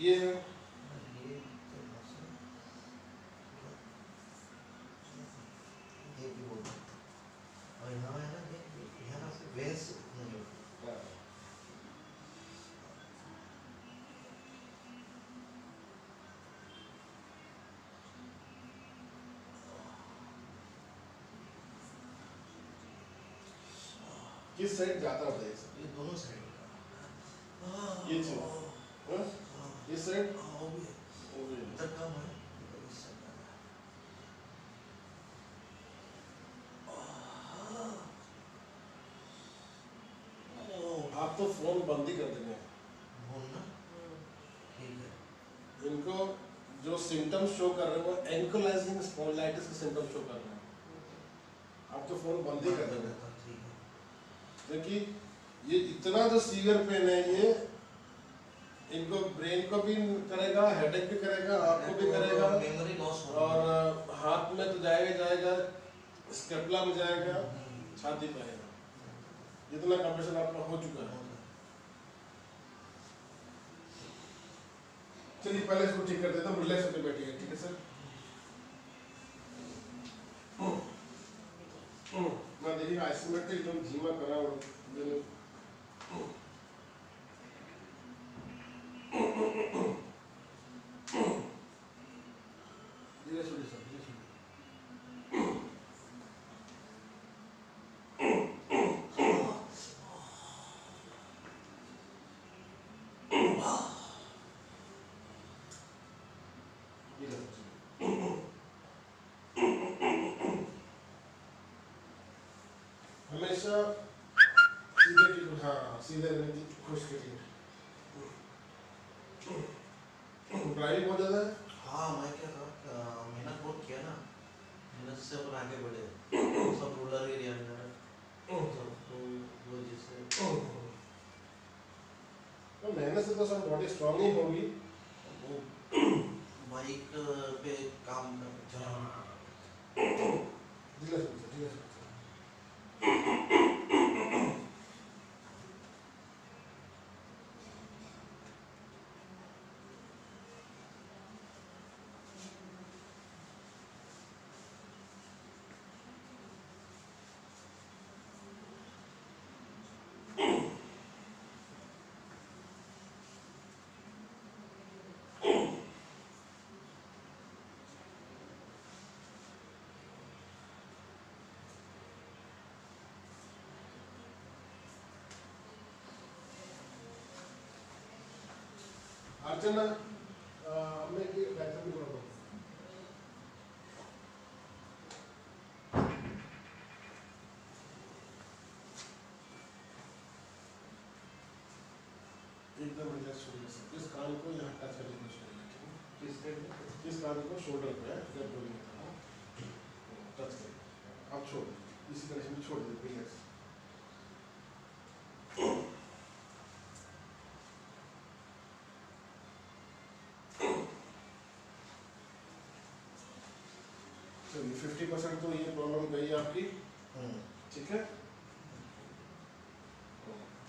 ये है। किस साइड जाता है ये दोनों साइड ये जो हाँ? इस साइड हाँ भी है है। इधर कम है आप तो फ़ोन बंद ही कर देंगे। इनको जो सिम्टम्स शो कर रहे हैं, वो एंकोलाइजिंग स्पॉन्डिलाइटिस के सिम्टम्स शो कर रहे हैं। आप तो फ़ोन बंद ही कर देंगे। क्योंकि ये इतना जो सीवियर पेन है, ये इनको ब्रेन को भी करेगा हेडेक भी करेगा आपको भी करेगा मेमोरी लॉस और हाथ में तो जाएगा जाएगा स्टेपला में जाएगा छाती पे आएगा इतना कंप्रेशन आपका हो चुका है चलिए पहले इसको ठीक कर देता हूँ रिलैक्स होकर बैठिए ठीक है सर मैं देखिए आइसोमेट्रिक एकदम धीमा करा और मैंने धीरे छोड़िए सर धीरे छोड़िए धीरे छोड़िए हमेशा सीधे की हाँ सीधे रहने की कोशिश करिए ड्राइविंग बहुत ज़्यादा है? हाँ मैं क्या था मेहनत बहुत किया ना। मेहनत से अपन आगे बढ़े। सब रूरल एरिया में तो वो जैसे। तो मेहनत से तो सब बॉडी स्ट्रांग ही होगी। वो बाइक पे काम कर चलाना धीरे से धीरे से अर्चना हमें की बैठक एकदम रिलैक्स सर। इस कान को यहाँ टच किस कान को? शोल्डर पे जब बोलिए। टच आप छोड़ इसी कंडीशन में छोड़ दीजिए रिलैक्स चलिए फिफ्टी परसेंट तो ये प्रॉब्लम गई आपकी। हम्म। ठीक है?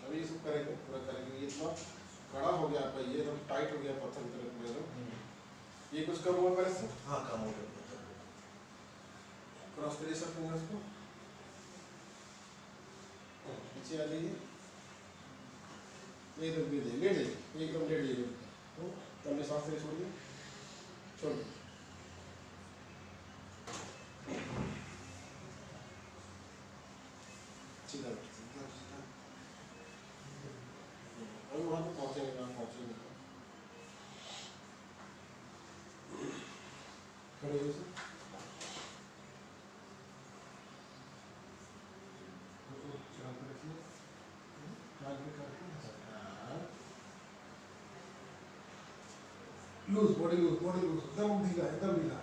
अभी इसको करेंगे पूरा करेंगे। ये इतना कड़ा हो गया आपका ये एकदम टाइट हो गया पत्थर की तरह एकदम हम्म। ये कुछ कम हुआ पहले से? हाँ काम हो गया। क्रॉस करिए सब फिंगर्स को पीछे आ जाइए। एकदम लेट जाइए एकदम लेट जाइए तो लंबे सांस ले छोड़िए छोड़ दो। सीधा बैठिए, सीधा सीधा अभी वहाँ तो पहुँचेंगे वहाँ पहुँचेंगे खड़े हो sir loose body loose body loose एकदम ढीला एकदम ढीला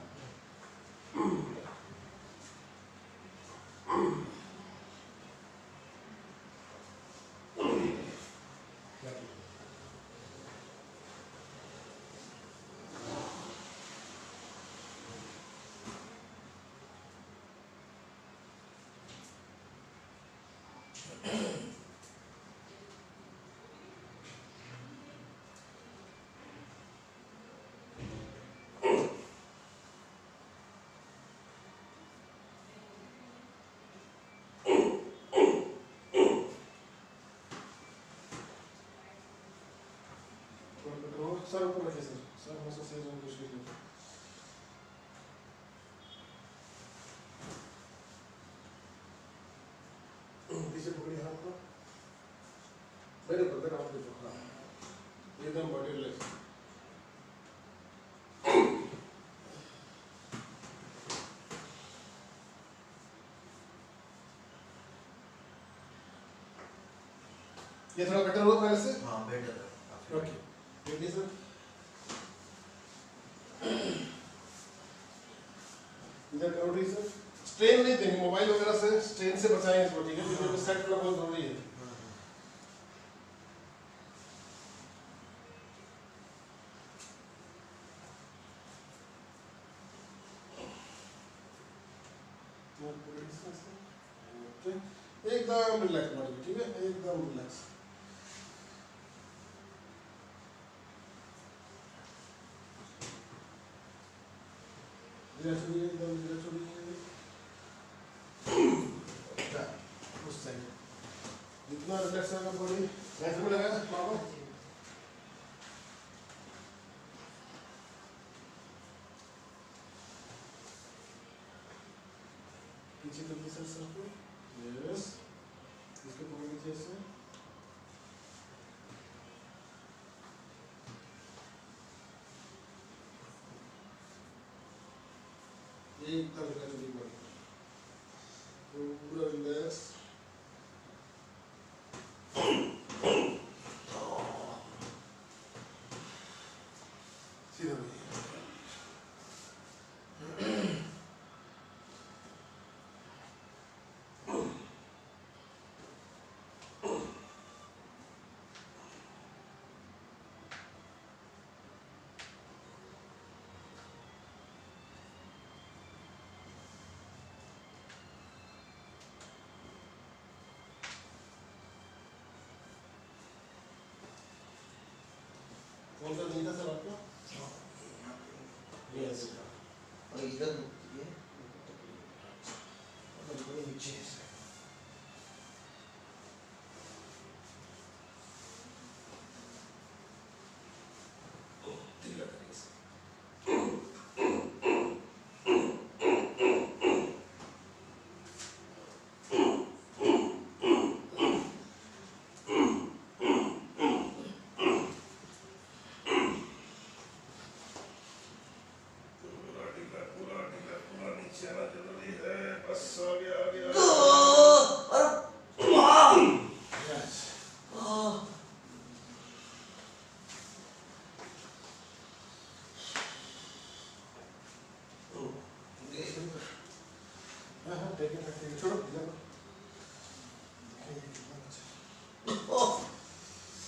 सर ऊपर रखिए सर सर हमेशा सही जगह कुछ कीजिए पीछे पकड़िए हाथ को मेरे हाथ देखो हाँ एकदम बॉडी रिलैक्स ये थोड़ा बेटर हुआ पहले से हाँ बेटर है ओके सर इधर करो रही स्ट्रेन नहीं देंगे मोबाइल वगैरह से स्ट्रेन से बचाएँ इसको ठीक है? क्योंकि सेट करना बहुत ज़रूरी है। एकदम रिलैक्स ठीक है? एकदम रिलैक्स धीरे छोड़िए एकदम धीरे छोड़िए उस साइड जितना रिलैक्स होगा बॉडी ऐसे में लगा बाबा पीछे कर दीजिए सर को यस इसको पकड़ लीजिए ऐसे एकदम कौन सा दिन था सर आपका? यस और इधर रुकती है और थोड़ी नीचे से ढीला करिए इसे। पूरा ढीला, पूरा ढीला, पूरा नीचे आना ज़रूरी है। बस आ गया, आ गया, आ अरे गया। Yes. हाँ, हाँ, take it, take it. छोड़ो, ढीला करो। देखिए, कितना अच्छा।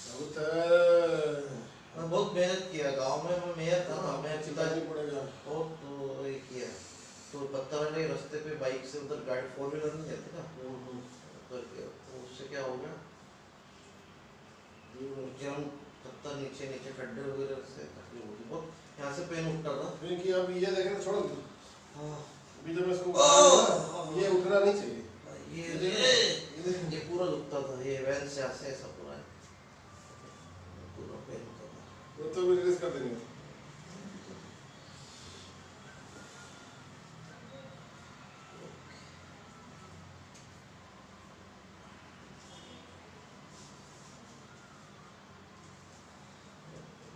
कबूतर। मैं बहुत मेहनत किया गाँव में मैं मेयर था ना मैं चिल्लाना पिताजी नहीं पड़ेगा। बहुत तो ये किया तो पत्ता वाले रास्ते पे बाइक से उधर गाड़ी फोर व्हीलर नहीं जाती ना? हम्म, हम्म। तो उससे क्या हो गया? जम पत्ता नीचे नीचे खड्डे वगैरह से तकलीफ़ होती बहुत यहाँ से पेन उठता था। क्योंकि अब ये देखें तो छोड़ो। दो। हाँ। अभी जब इसको ये उठना नहीं चाहिए। ये ये ये ये पूरा दुखता था ये वैन से ऐसे ऐसा पूरा है। पूरा पेन होता था। वो तो भी रिलीज़ कर देंगे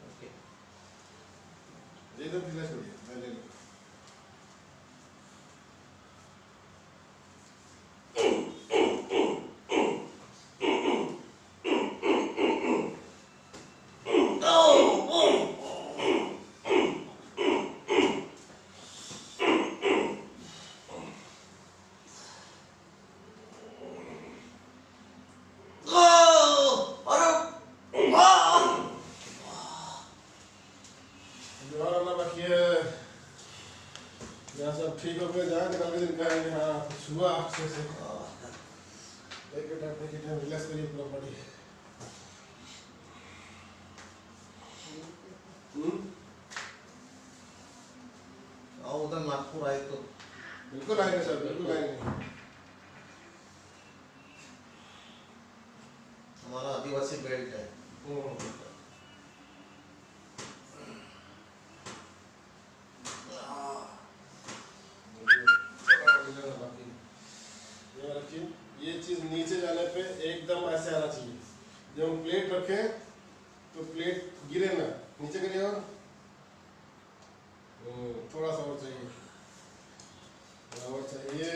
ओके एकदम रिलैक्स करिए मैं ले लूँगा अरे वाह और अल्लाह बाकी है यहाँ सब ठीक हो गया जाए निकल के दिखाएँगे। हाँ सुबह आपसे अच्छे से एक टाइम एक टाइम रिलैक्स करिए पूरा बॉडी हम्म आओ उधर नागपुर आए तो बिल्कुल आएँगे सर बिल्कुल आएँगे हमारा आदिवासी बेल्ट है हम्म। प्लेट रखे तो प्लेट गिरे ना नीचे करिए और हम्म, थोड़ा सा और चाहिए थोड़ा और चाहिए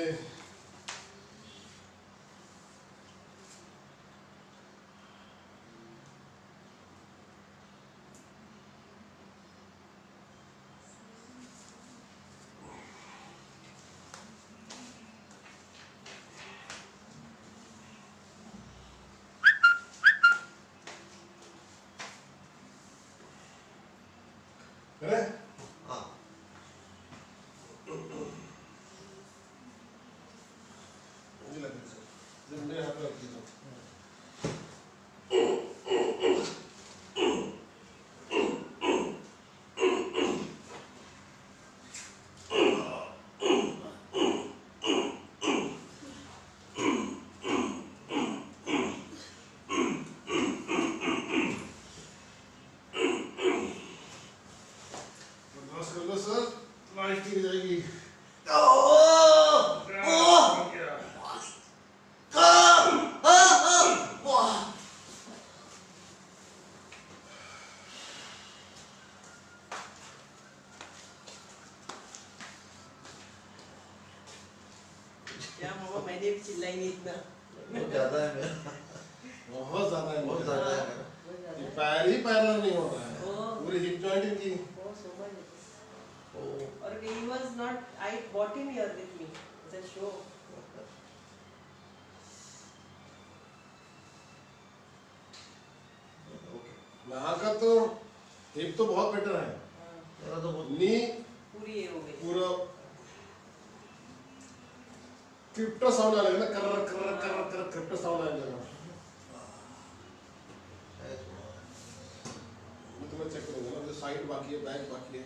अरे हाँ। लग रहा है जब मेरे हाथ में रखी तो बर्दाश्त कर लो सर लाइफ गिर जाएगी क्या मामा मैंने भी चिल्लाई नहीं इतना बहुत ज़्यादा है मेरा बहुत ज़्यादा है बहुत मुझे। ज़्यादा है मेरा बहुत ज़्यादा ये है। पैर ही पैरल नहीं होता है ओह। पूरी हिप जॉइंट इनकी Oh, so much it is. Oh और he was not I brought him here with me as a show okay यहाँ का तो हिप तो बहुत बेटर है। मेरा तो बहुत। नी पूरी ये हो गई। पूरा क्रिप्टो साउंड आ ना कर कर कर कर क्रिप्टो साउंड आ जाएगा है मैं तुम्हें चेक करूँगा ना जो साइड बाकी है बैक बाकी है।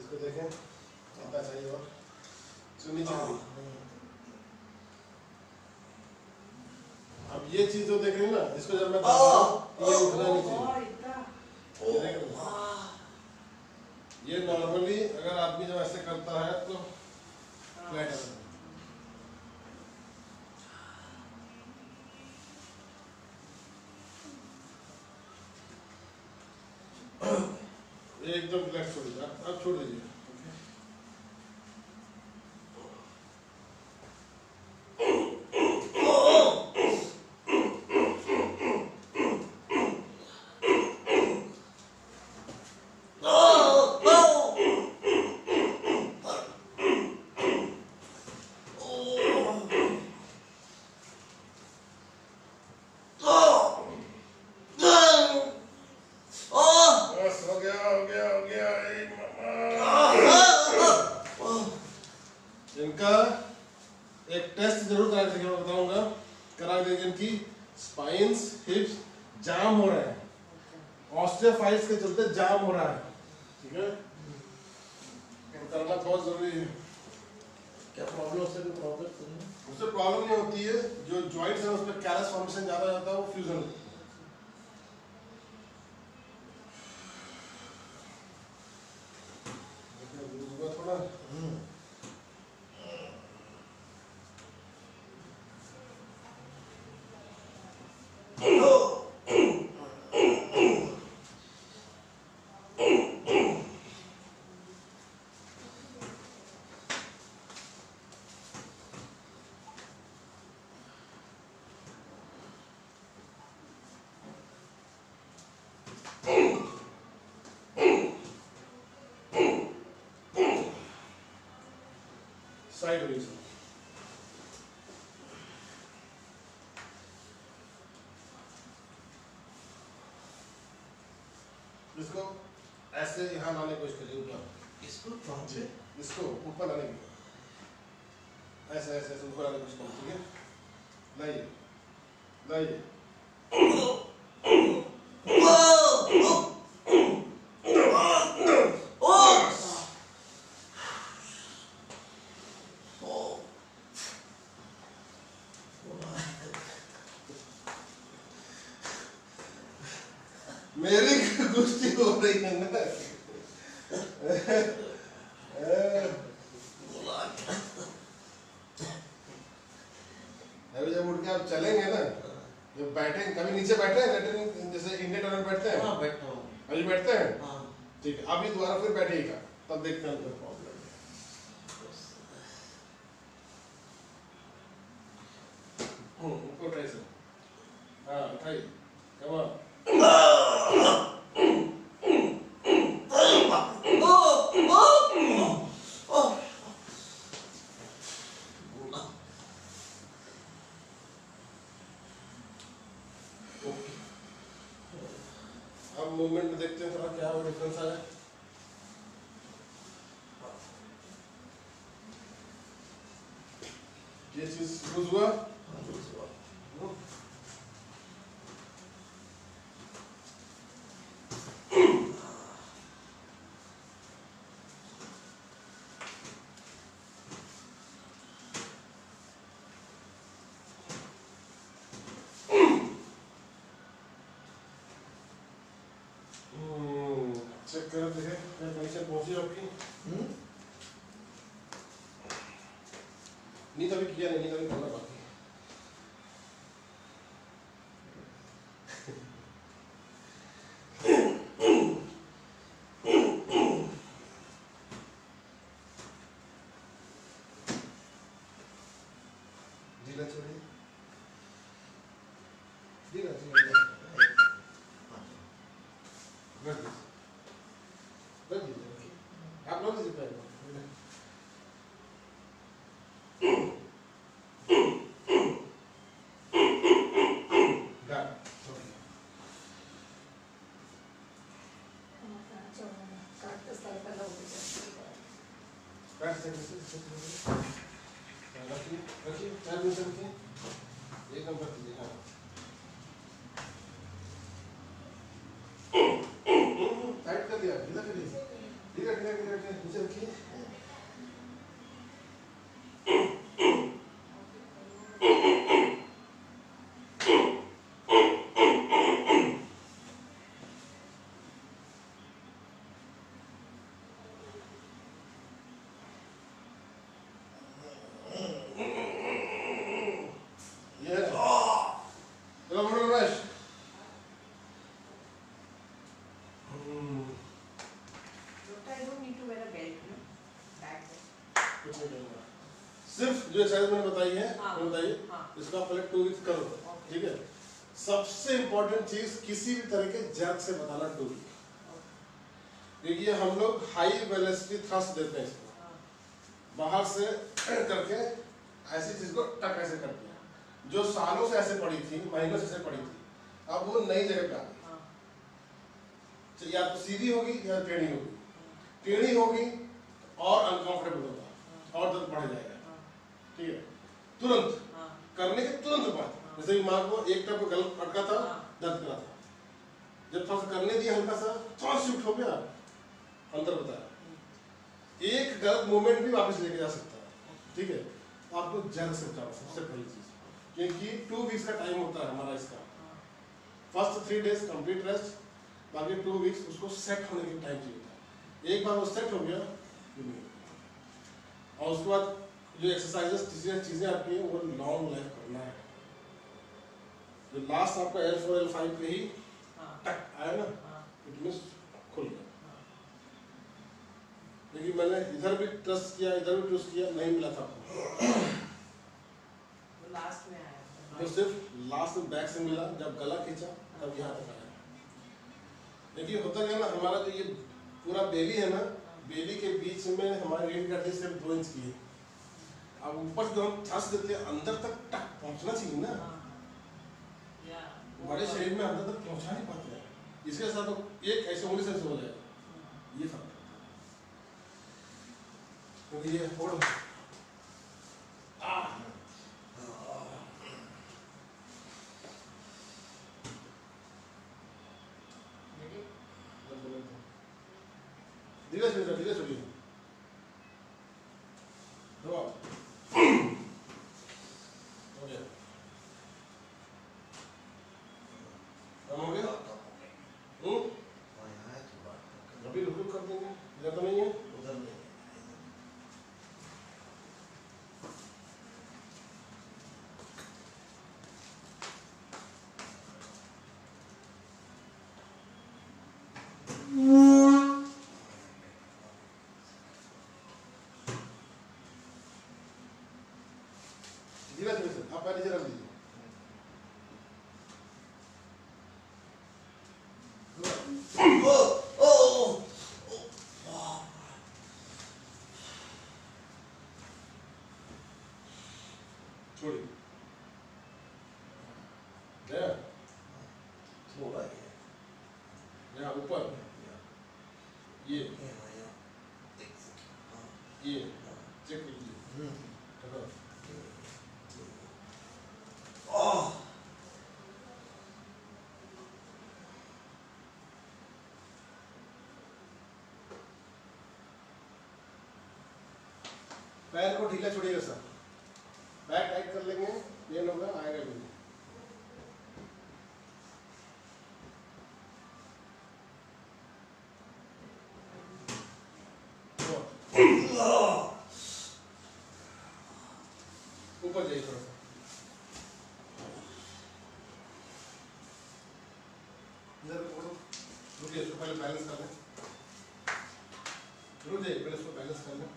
इसको देखें आता चाहिए और जो नीचे भी। अब ये चीज़ जो देख रही है ना इसको जब मैं हूँ, ये उठना नहीं चाहिए और इतना ये देख रहे हो? ये नॉर्मली अगर आदमी जब ऐसे करता है। तो फ्लैट एकदम रिलैक्स छोड़ दिया अब छोड़ दीजिए ओके बस हो गया हो गया हो गया ए मामा इनका एक टेस्ट ज़रूर करा दीजिए मैं बताऊँगा करा दीजिए इनकी स्पाइंस हिप्स जाम हो रहे हैं ऑस्टियोफाइट्स के चलते जाम हो रहा है ठीक है तो करना बहुत ज़रूरी है क्या प्रॉब्लम से भी प्रॉब्लम उससे प्रॉब्लम नहीं होती है जो जॉइंट्स है उसमें कैलस फॉर्मेशन ज़्यादा हो जाता है वो फ्यूजन थोड़ा साइड में इसको ऐसे यहाँ लाने की कोशिश करिए ऊपर। इसको कहाँ से? इसको ऊपर लाने की। ऐसे ऐसे ऐसे ऊपर लाने की कोशिश करो ठीक है? लाइए लाइए मेरी कुश्ती हो रही है ना अभी जब उठ के आप चलेंगे ना जब बैठे कभी नीचे बैठे हैं लेटरिन जैसे इंडियन टॉयलेट बैठते हैं। हाँ बैठा हूँ। अभी बैठते हैं? हाँ। ठीक है अभी दोबारा फिर बैठिएगा तब देखते हैं अंदर प्रॉब्लम हम्म उनको ट्राई सर हाँ उठाइए। कम ऑन अब मूवमेंट में देखते हैं थोड़ा क्या वो डिफरेंस आया ये चीज़ लूज हुआ चेक कर देखे क्या कंडीशन पहुँची आपकी नींद अभी किया नहीं अभी करना बाकी। है। ढीला छोड़िए ढीला ढीला रख दीजिए रख दीजिए रखिए। आप लोग दीजिए पैर को। Done. छोड़िए। बैठ सकते हैं, sit सकते हैं। हाँ, रखिए रखिए पैर नीचे रखिए एकदम कर दीजिए हाँ टाइट कर दिया ढीला कर दिया ढीला ढीला ढीला ढीला नीचे रखिए ये चलो बोलो रमेश हम्म But I don't need to wear a belt, no? Back there. कुछ नहीं करूँगा सिर्फ़ जो एक्सरसाइज मैंने बताई है हाँ। बताइए हाँ। इसका पहले टू वीक्स करो ठीक है? सबसे इम्पोर्टेंट चीज़ किसी भी तरह के जर्क से बताना टू वीक देखिए हम लोग हाई वेलोसिटी थ्रस्ट देते हैं इसको। हाँ, बाहर से करके ऐसी चीज़ को टक ऐसे कर दिया। जो सालों से ऐसे पड़ी थी महीनों से ऐसे पड़ी थी अब वो नई जगह पे आ गई। हाँ, तो या तो सीधी होगी या टेढ़ी होगी। टेढ़ी होगी और अनकंफर्टेबल होगा। और दर्द बढ़ जाएगा। हाँ, ठीक है? तुरंत। हाँ, करने के तुरंत बाद। जैसे कि माँ को एक टप गलत अटका था हाँ। दर्द करा था। जब थोड़ा सा करने दिया हल्का सा थोड़ा शिफ्ट हो गया। अंदर बताया। एक गलत मूवमेंट भी वापस लेके जा सकता है। ठीक है? आपको जल्द से बचाओ सबसे पहली चीज़। क्योंकि टू वीक्स का टाइम होता है हमारा इसका। हाँ, first three days complete rest बाकी टू वीक्स उसको सेट होने के टाइम चाहिए एक बार वो सेट हो गया। और उसके बाद जो एक्सरसाइजेस चीज़ें चीज़ें आपकी हैं, वो लॉन्ग लाइफ करना है। जो लास्ट आपका एल फोर एल फाइव पे ही हाँ, टक आया ना हाँ, इट मीन्स खुल गया। हाँ। लेकिन मैंने इधर भी ट्रस्ट किया इधर भी ट्रस्ट किया नहीं मिला था आपको। लास्ट में आया तो सिर्फ़ लास्ट में बैक से मिला जब गला खींचा तब यहाँ तक आया। देखिए होता क्या ना हमारा जो ये पूरा बेली है ना बेली के बीच में हमारी की हड्डी सिर्फ़ दो इंच की है अब ऊपर जो हम थ्रस्ट देते हैं, अंदर तक टक पहुँचना चाहिए ना। हमारे बड़े तो- शरीर में अंदर तक पहुँचा नहीं पाते हैं। इसके साथ तो एक ऐसे उंगली से हो जाएगा ये फ़र्क क्योंकि ये फोड़ Gracias, ढीला छोड़िए सर आप पैर नीचे रख दीजिए ओ ओ छोड़िए गया थोड़ा ही है यहाँ ऊपर ये यहाँ यहाँ एक सेकंड हाँ ये हाँ चेक कीजिए हम्म ठहरो। ओह पैर को ढीला छोड़िएगा सर बैक टाइट कर लेंगे ये लोग आएगा भी ऊपर जाइए थोड़ा सा इधर पकड़ो रुकिए इसको पहले बैलेंस कर लें रुक जाइए पहले इसको बैलेंस कर लें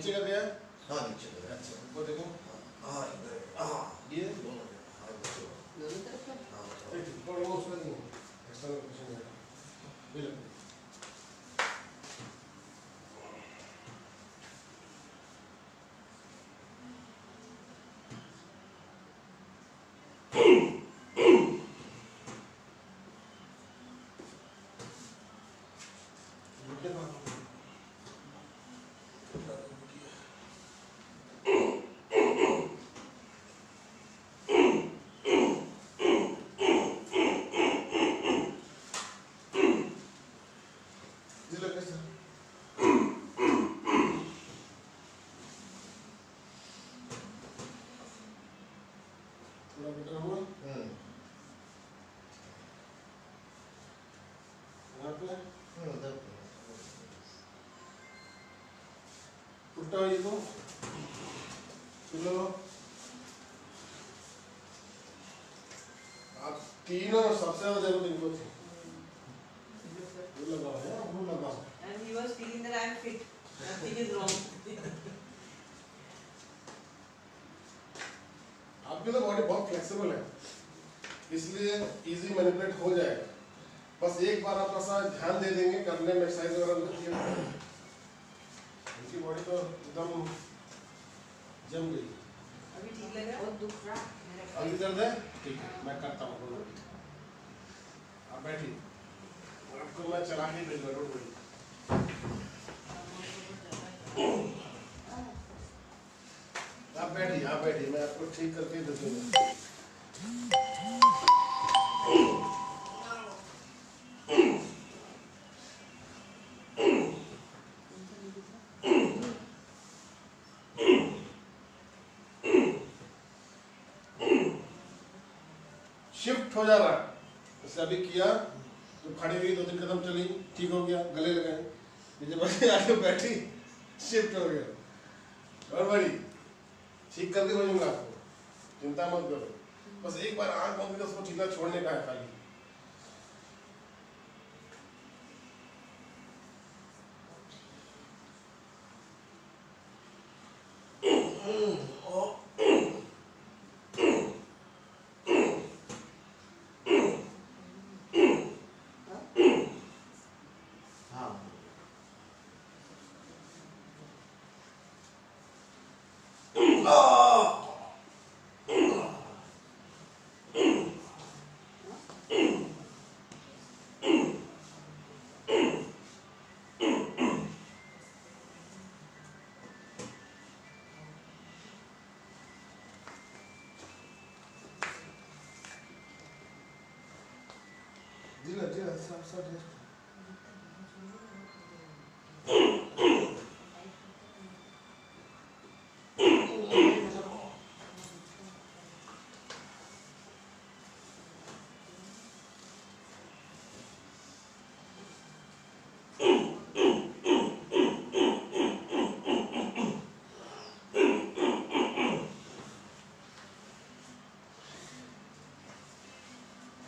नीचे कर दिया हाँ नीचे लगा अच्छा ऊपर देखो हाँ इधर हाँ ये दोनों हाँ इधर दोनों तरफ़ का हाँ एक मिनट, और वो उसमें नहीं है एक्सटर्नल कुछ नहीं है ये लो रुकिए ना। ये लो कैसे थोड़ा बेटर हुआ यहाँ पे उल्टा ये तो चलो आप तीनों सबसे ज़्यादा ज़रूरत इनको थी वो लगा है वो लगा And he was feeling that I am fit. Nothing is wrong. आपकी तो बॉडी बहुत फ्लेक्सिबल है। इसलिए इजी मैनिपुलेट हो जाएगा। बस एक बार आप ऐसा ध्यान दे देंगे करने में एक्सरसाइज वगैरह उनकी बॉडी तो एकदम जम गई। अभी ठीक लग रहा है? बहुत दुख रहा अभी दर्द है? ठीक है मैं करता हूँ आप बैठिए। आपको मैं चला के भेज रहा हूँ आप बैठिए आप बैठिए, मैं आपको ठीक करके दे दूँगा। शिफ्ट हो जा रहा जैसे अभी किया तो खड़ी हुई दो तीन कदम चली, ठीक हो गया, गले लगाए। बैठी आके बैठी शिफ्ट हो गया। और बड़ी ठीक करके भेजूँगा आपको चिंता मत करो। बस एक बार आँख बंद करके उसको ढीला छोड़ने का है खाली हाँ ढीला ढीला सब सब रेस्ट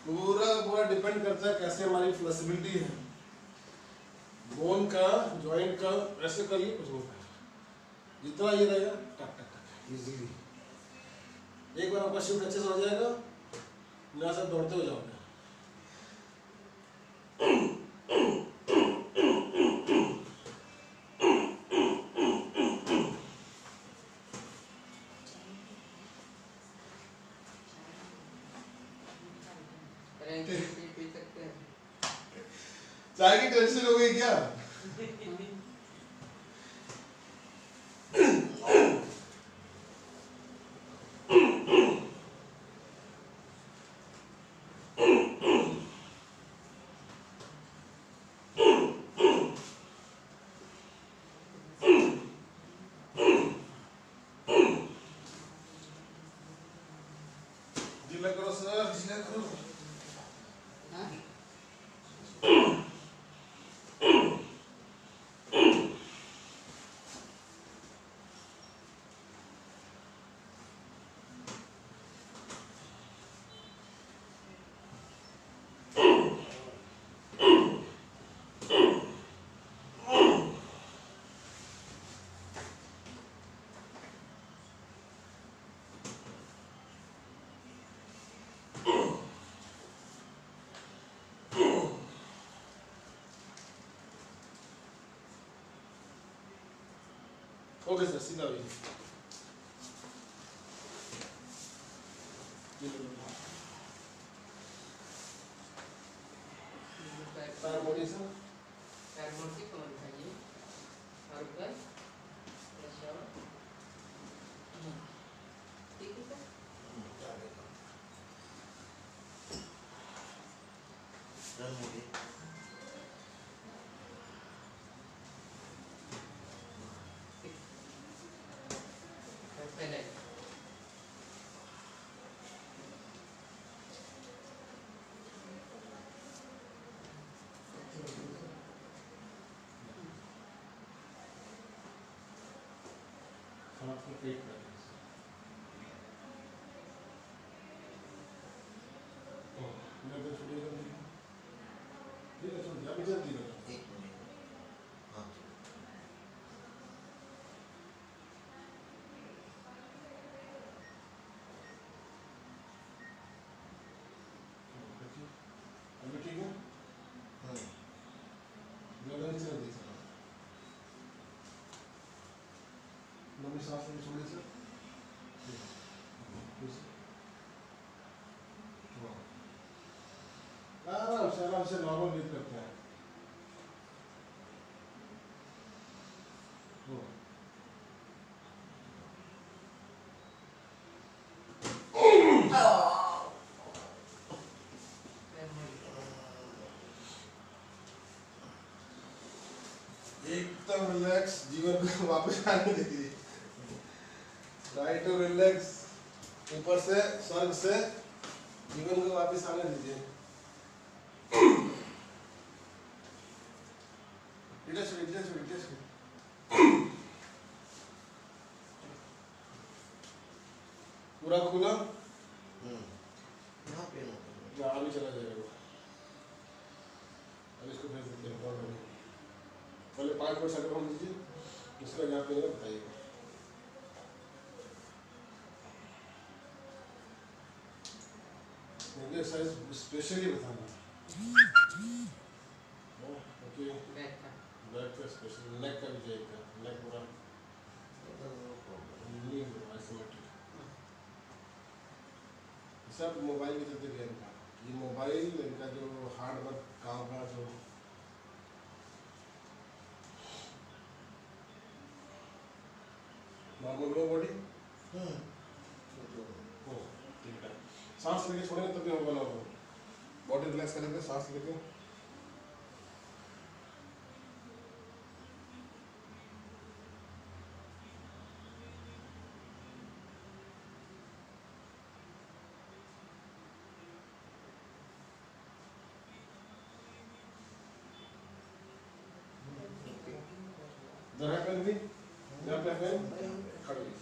पूरा पूरा डिपेंड करता है कैसे हमारी फ्लेक्सिबिलिटी है। बोन का जॉइंट का, ऐसे करिए, कुछ नहीं। जितना ये रहेगा, टक टक टक इजीली एक बार आपका शिफ्ट अच्छे से हो जाएगा यहाँ से दौड़ते हो जाओगे पी सकते हैं चाय की टेंशन हो गई क्या ढीला करो सर ढीला ओके सर सीधा हुई पैर मोड़ी सर पैर मोड़ के कमर उठाइए और ऊपर प्रेशर ठीक है सर डन हो गई पहले हाथ में पेट Oh, you have to do something. ठीक है छोड़ अभी जल्दी करो एक मिनट हाँ अभी ठीक है हाँ ज़्यादा नीचे कर दी सर छोड़िए सर। आराम से आराम से नॉर्मल ब्रीथ करते हैं एकदम रिलैक्स जीवन को वापस आने दीजिए। राइट टू रिलैक्स ऊपर से स्वर्ग से जीवन को वापस आने दीजिए। इधर से इधर से इधर से। पूरा खुला? हम्म। यहाँ अभी चला जाएगा। अब इसको भेज देते हैं पहले पाँच मिनट होने दीजिए। उसका यहाँ पे बताइएगा एक्सरसाइज स्पेशली बताना ओके बैक का बैक का स्पेशल नेक का भी जाएगा नेक पूरा नहीं होगा आइसोमेट्रिक सब मोबाइल के चलते गया इनका ये मोबाइल इनका जो हार्ड वर्क काम का जो नॉर्मल लो बॉडी हो। ठीक है। सांस लेके छोड़ेंगे तभी होगा ना बॉडी रिलैक्स करेंगे सांस लेके भी जरा पे पेन खड़ी खड़ी।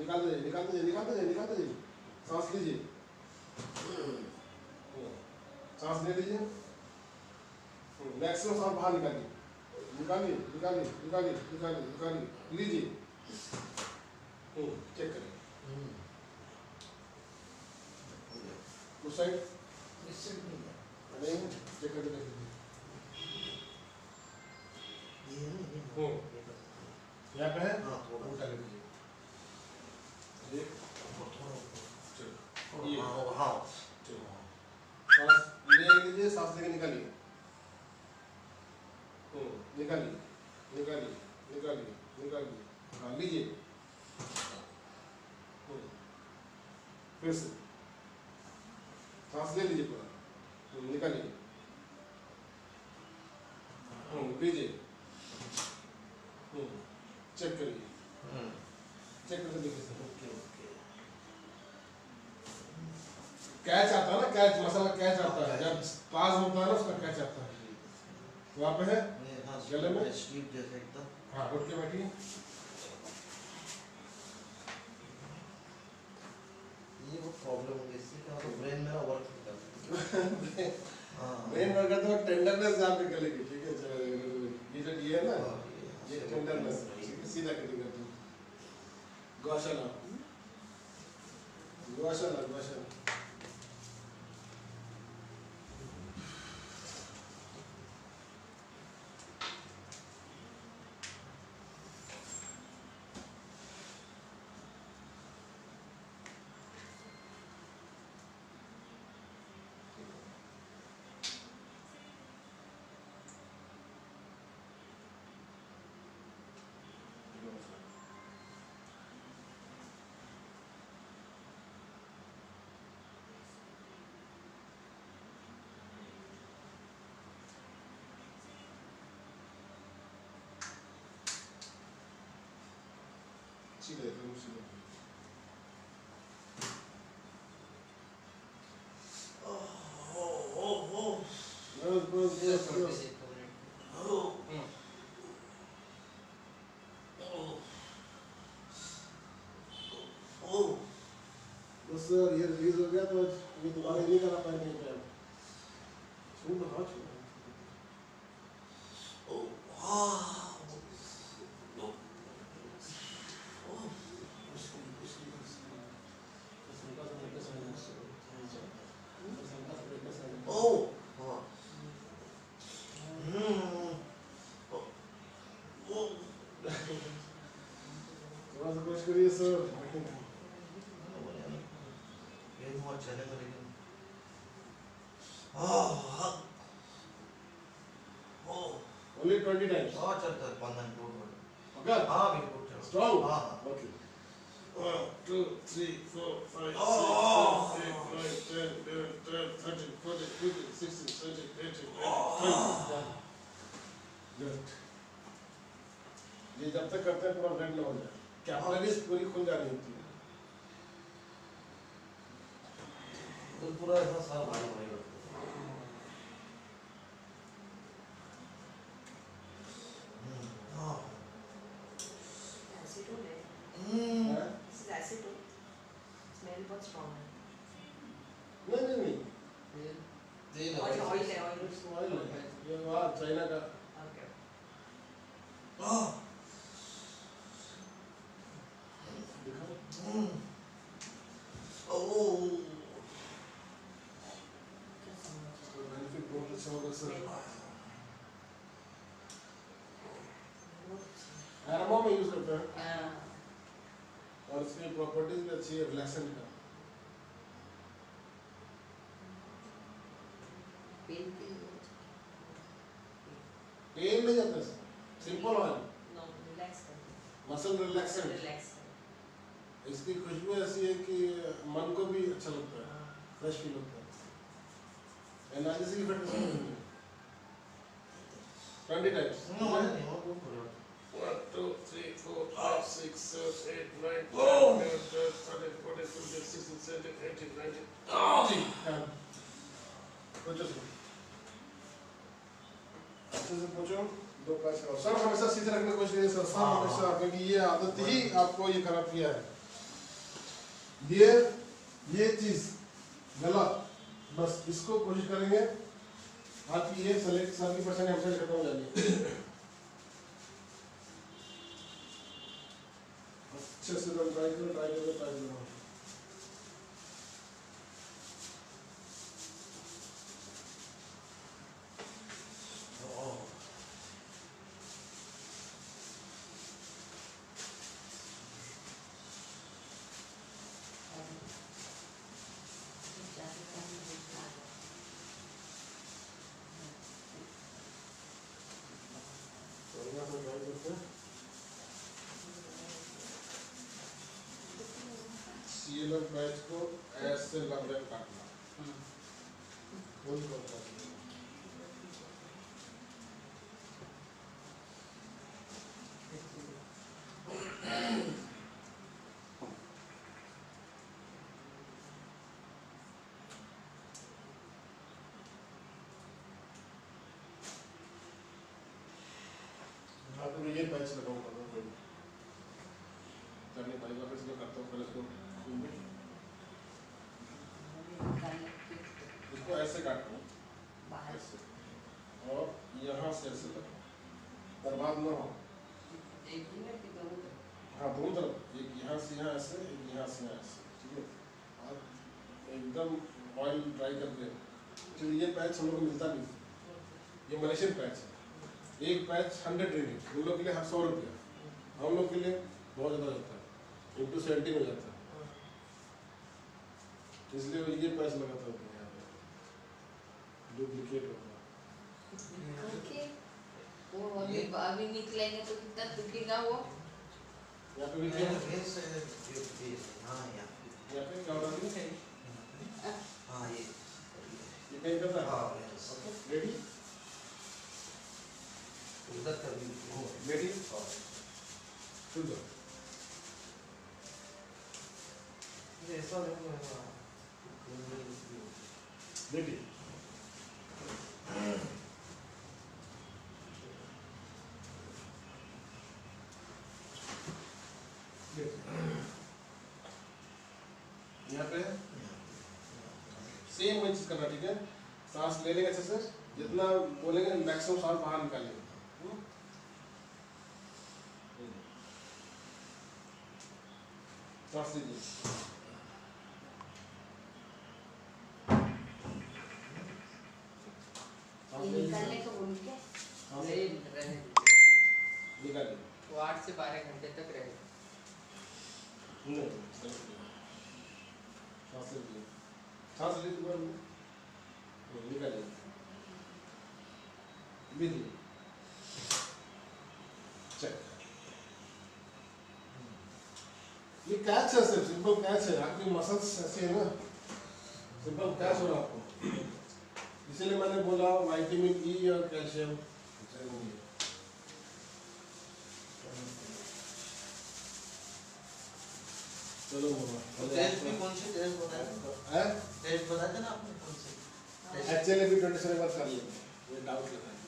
निकाल दीजिए निकाल दीजिए निकाल दीजिए निकाल दीजिए सांस लीजिए सांस ले लीजिए मैक्सिमम सांस बाहर निकालिए निकालिए निकालिए निकालिए निकालिए निकालिए लीजिए चेक करिए उस साइड नहीं चेक करके देख लीजिए यहाँ पे है हाँ। उल्टा कर दीजिए एक सांस ले लीजिए सांस लेके निकालिए निकालिए निकालिए निकालिए निकालिए हाँ लीजिए फिर से सांस ले लीजिए पूरा निकालिए लीजिए चेक करिए चेक करके देखिए सर कैच आता है ना कैच मसाला कैच आता है। जब पास होता है ना उसका कैच आता है। वहाँ पे है गले में? स्लीप जैसे एकदम। हाँ उठ के बैठिए। ये वो प्रॉब्लम हो इससे क्या होता ब्रेन मेरा वर्क नहीं करता। हाँ। मेन वर्कर तो टेंडरनेस जहाँ पे गलेगी ठीक है? ये जो ये है ना हाँ, ये टेंडरनेस सीधा कटिंग करती है। गौशाला। गौशाला गौशाला। सीधे एकदम सीधे बस बस ये बस थोड़ी बस सी कवरेज बस सर ये रिलीज़ हो गया तो ये दोबारा नहीं करा पाएँगे क्या छू हाँ करिए सर ये बहुत चलेगा लेकिन हाँ ओनली ट्वेंटी टाइम्स बहुत चलता है पंद्रह टूट ओके हाँ बिल्कुल चलो स्ट्रॉन्ग हाँ okay One, two, three, four, five, Oh. six, seven, eight, nine, ten, eleven, twelve, thirteen, fourteen, fifteen, sixteen, seventeen, eighteen, nineteen, twenty. Good. ये जब तक करते हैं पूरा ब्रेड ना हो जाए कैपिलरीज पूरी खुल जानी होती है। तो पूरा ऐसा सब भारी एरोमा में यूज़ करते हैं। और इसकी प्रॉपर्टीज़ भी अच्छी है रिलैक्सेंट का। पेन नहीं जाता sir simple oil muscle relaxant इसकी खुशबू ऐसी है कि मन को भी अच्छा लगता है। फ्रेश फील होता है। एनर्जी से effect 20 times. No, one. One, two, three, four, five, six, seven, eight, nine, ten, eleven, twelve, thirteen, fourteen, fifteen, sixteen, seventeen, eighteen, nineteen. Oh! अच्छे से पहुंचो दो क्लास करो सर हमेशा सीधे रखने की कोशिश करिए सर सर हमेशा क्योंकि ये आदत ही आपको ये खराब किया है ये ये चीज़ गलत बस इसको कोशिश करेंगे आपकी ये सेलेक्ट सभी परेशानी हमसे खत्म हो जाएगी। अच्छे से ट्राई करो ट्राई करो ट्राई करो Oh. बढ़िया से ट्राई करते हैं सीएलएफ बैच को ऐसे लंबे काटना फुल ये बैच लगाऊँगा मैं कोई करने भाई वापस मैं करता हूँ पहले इसको घूम इसको ऐसे काटना ऐसे। और यहाँ से ऐसे लगना बर्बाद ना हो। हाँ दोनों तरफ़? एक यहाँ से यहाँ ऐसे एक यहाँ से यहाँ ऐसे। ठीक है? और एकदम ऑयल ड्राई करके। चलिए ये पैच हम लोग को मिलता नहीं। ये मलेशियन पैच है। एक पैच हंड्रेड ringgit उन लोग के लिए सौ रुपया। हम लोग के लिए बहुत ज़्यादा होता है। इंटू सेवेंटी हो जाता है। इसलिए ये पैच लगाता हूँ यहाँ पे डुप्लीकेट होगा ओके वो अभी अभी निकलेंगे तो कितना दुखेगा वो? यहाँ पे भी क्या yes, uh, ये- ये- हाँ, yeah. यहाँ पे क्या होता है हाँ, ये ये कहीं करता है? हाँ. ओके रेडी उधर का भी वो रेडी हाँ। सुन दो ये ऐसा नहीं है रेडी यहाँ पे सेम वही चीज़ करना ठीक है? सांस ले लेंगे अच्छे से जितना बोलेंगे मैक्सिमम सांस बाहर निकालेंगे? सांस लीजिए। निकालने को बोल के नहीं निकालिए वो आठ से बारह घंटे तक रहे। नहीं सांस लीजिए सांस लीजिए सांस लीजिए दोबारा नहीं, निकालिए लीजिए चेक ये कैच है सिर्फ़ सिंपल कैच है आपकी मसल्स ऐसे है ना सिंपल कैच हो रहा आपको इसीलिए मैंने बोला विटामिन ई और कैल्शियम चाहिए चलो तो टेस्ट भी कौन सी टेस्ट बताया है? टेस्ट बताया था ना आपने कौन सी? एक्चुअली भी ट्वेंटी सेवन बार कर लेंगे ये डाउट लगा है?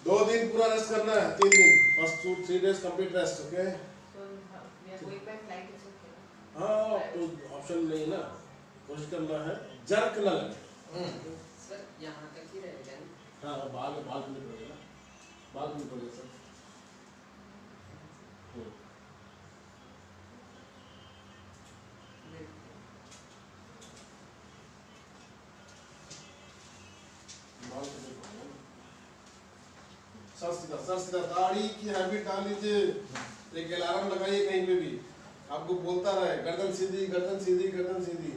दो दिन पूरा रेस्ट करना है तीन दिन first two three days complete rest okay? हाँ ऑप्शन नहीं ना कोशिश करना है जर्क ना लगे सर, यहाँ तक ही रहेगा हाँ बाल बाल बाल नहीं पड़ेगा सर। बाल नहीं पड़ेगा। सर, सीधा दाढ़ी की हैबिट डाल लीजिए। एक अलार्म लगाइए कहीं पे भी। आपको बोलता रहे, गर्दन सीधी गर्दन सीधी गर्दन सीधी।